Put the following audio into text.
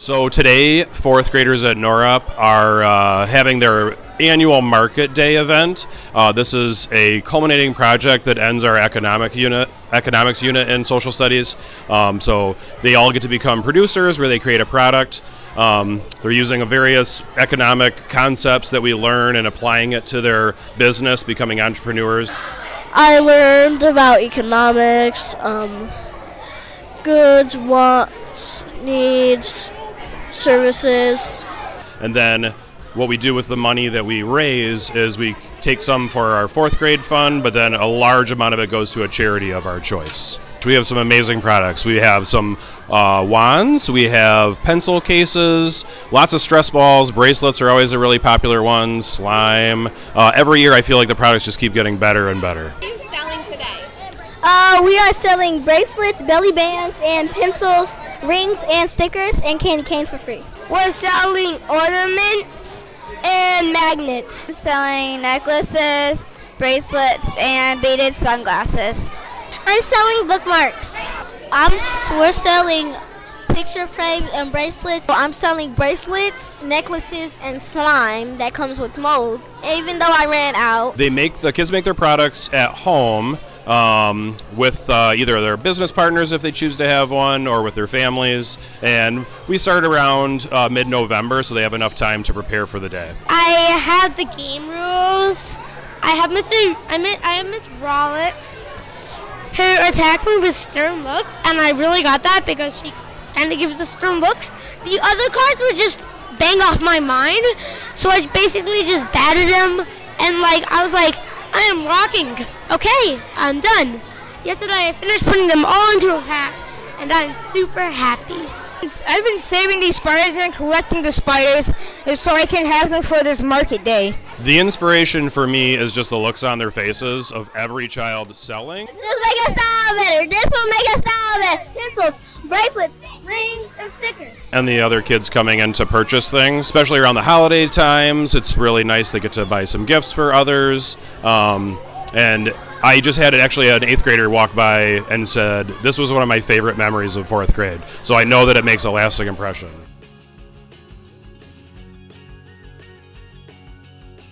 So today, fourth graders at Norup are uh, having their annual market day event. Uh, this is a culminating project that ends our economic unit, economics unit in social studies. Um, so they all get to become producers, where they create a product. Um, they're using a various economic concepts that we learn and applying it to their business, becoming entrepreneurs. I learned about economics, um, goods, wants, needs, services. And then what we do with the money that we raise is we take some for our fourth grade fund, but then a large amount of it goes to a charity of our choice. We have some amazing products. We have some uh, wands, we have pencil cases, lots of stress balls, bracelets are always a really popular one, slime. Uh, every year I feel like the products just keep getting better and better. What are you selling today? Uh, we are selling bracelets, belly bands, and pencils, rings, and stickers, and candy canes for free. We're selling ornaments and magnets. I'm selling necklaces, bracelets, and beaded sunglasses. I'm selling bookmarks. I'm we're selling picture frames and bracelets. I'm selling bracelets, necklaces, and slime that comes with molds. Even though I ran out. They make the kids make their products at home um, with uh, either their business partners if they choose to have one or with their families. And we start around uh, mid November, so they have enough time to prepare for the day. I have the game rules. I have Mr. I mean, I have Miss Rawlik who attacked me with stern look, and I really got that because she kind of gives the stern looks. The other cards were just bang off my mind, so I basically just batted them, and like I was like, I am rocking. Okay, I'm done. Yesterday I finished putting them all into a pack, and I'm super happy. I've been saving these spiders and collecting the spiders so I can have them for this market day. The inspiration for me is just the looks on their faces of every child selling. This will make us style better. This will make us style better. Pencils, bracelets, rings, and stickers. And the other kids coming in to purchase things, especially around the holiday times. It's really nice. They get to buy some gifts for others. Um, and I just had actually an eighth grader walk by and said, This was one of my favorite memories of fourth grade. So I know that it makes a lasting impression.